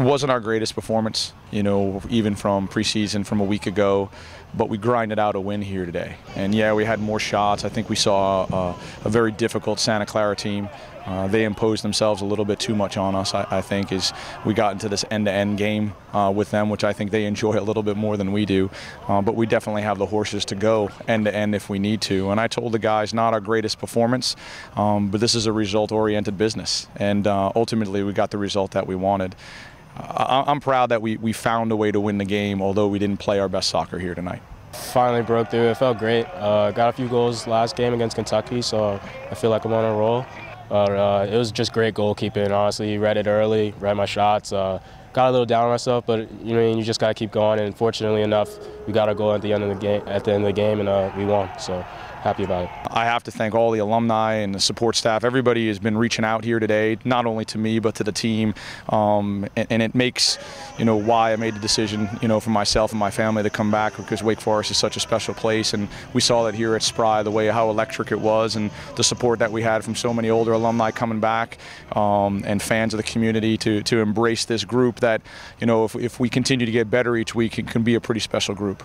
wasn't our greatest performance, you know, even from preseason from a week ago, but we grinded out a win here today. And yeah, we had more shots. I think we saw uh, a very difficult Santa Clara team. Uh, they imposed themselves a little bit too much on us, I, I think, as we got into this end-to-end game uh, with them, which I think they enjoy a little bit more than we do. Uh, but we definitely have the horses to go end-to-end if we need to. And I told the guys, not our greatest performance, um, but this is a result-oriented business. And uh, ultimately, we got the result that we wanted. I'm proud that we, we found a way to win the game, although we didn't play our best soccer here tonight. Finally broke through. It felt great. Uh, got a few goals last game against Kentucky, so I feel like I'm on a roll. Uh, it was just great goalkeeping. Honestly, read it early, read my shots. Uh, got a little down on myself, but you know you just gotta keep going. And fortunately enough, we got a goal at the end of the game. At the end of the game, and uh, we won. So happy about it. I have to thank all the alumni and the support staff. Everybody has been reaching out here today, not only to me but to the team, um, and, and, it makes you know why I made the decision, you know, for myself and my family to come back because Wake Forest is such a special place, and we saw that here at Spry, the way how electric it was, and the support that we had from so many older alumni coming back, um, and fans of the community to to embrace this group that you know if, if we continue to get better each week, it can be a pretty special group.